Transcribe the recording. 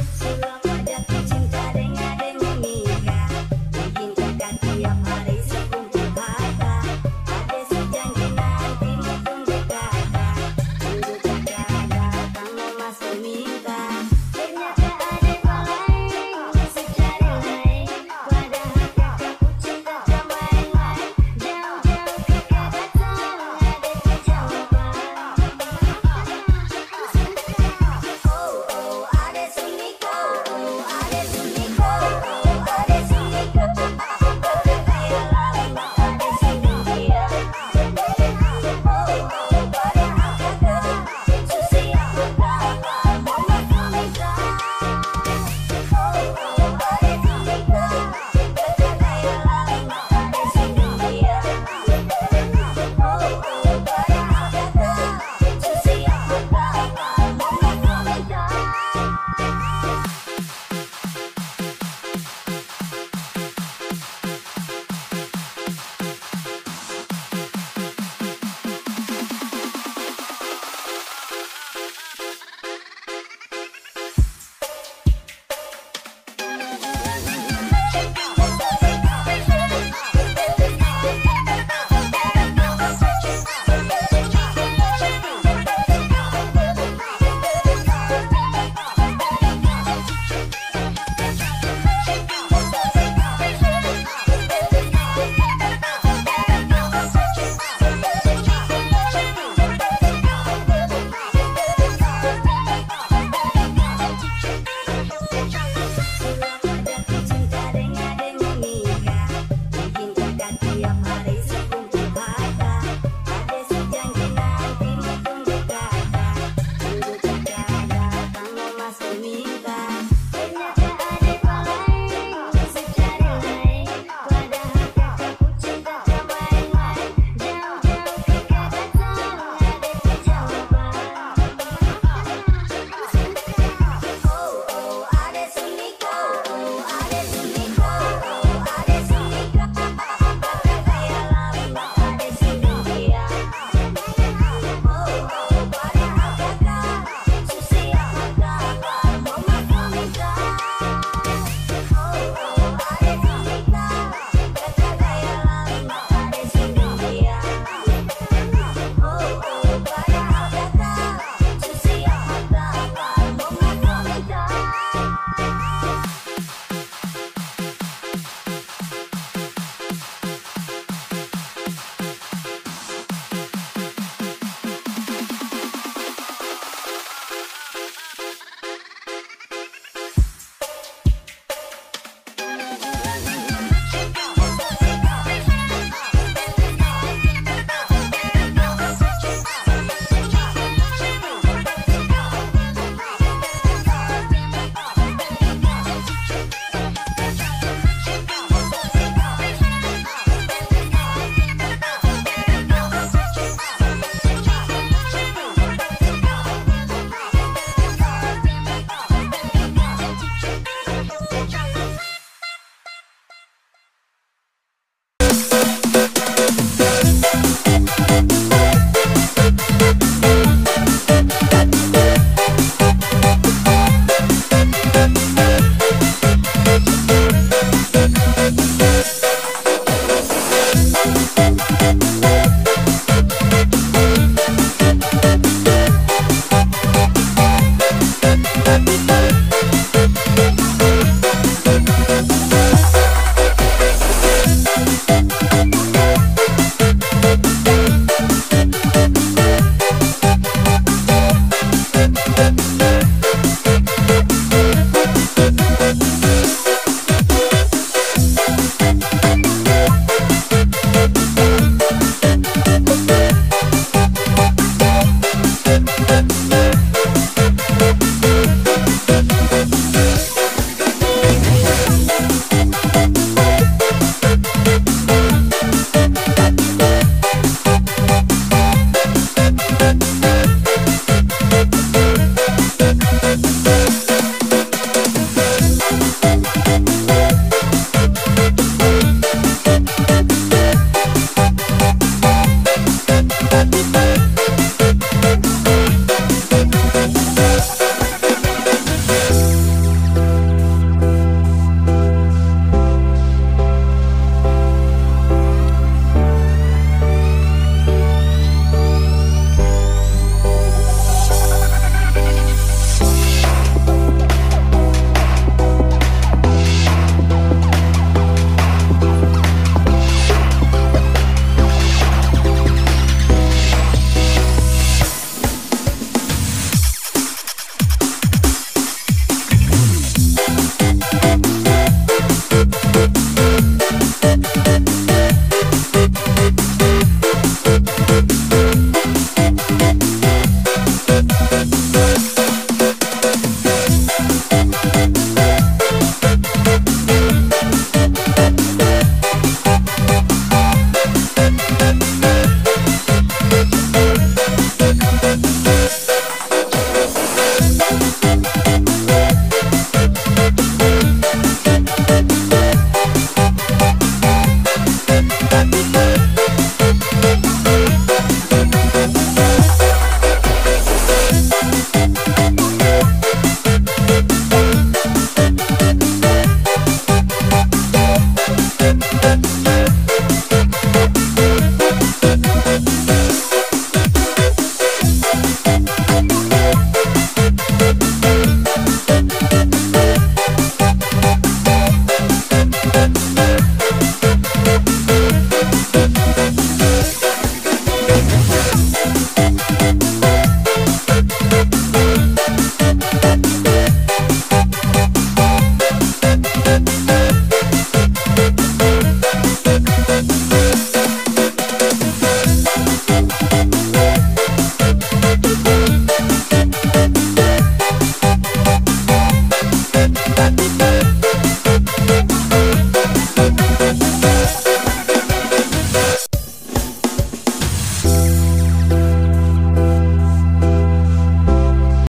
Sing